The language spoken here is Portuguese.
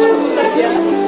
Obrigada.